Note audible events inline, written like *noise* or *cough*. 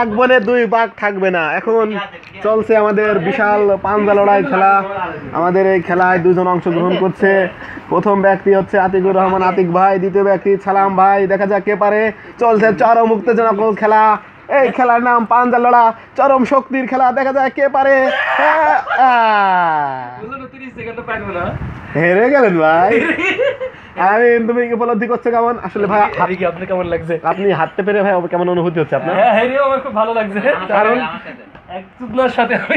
এক বনে দুই বাঘ থাকবে না। এখন চলছে আমাদের বিশাল পাঞ্জা লড়াই খেলা। আমাদের এই খেলায় দুজন অংশগ্রহণ করছে। প্রথম ব্যক্তি হচ্ছে আতিকুর রহমান আতিক ভাই দ্বিতীয় ব্যক্তি সালাম ভাই। দেখা যাক কে পারে। চলছে চরম উত্তেজনক খেলা। এই খেলার নাম পাঞ্জা লড়া। চরম শক্তির খেলা। দেখা যায় কে পারে। হ্যাঁ, হেরে গেলেন ভাই। *laughs* আমি তুমি উপলব্ধি করছ কেমন? আসলে ভাই কি আপনি কেমন লাগছে? আপনি হাঁটতে পেরে ভাই কেমন অনুভূতি হচ্ছে আপনার? হ্যাঁ হ্যাঁ আমার খুব ভালো লাগছে। কারণ? এক চুদনার সাথে আমি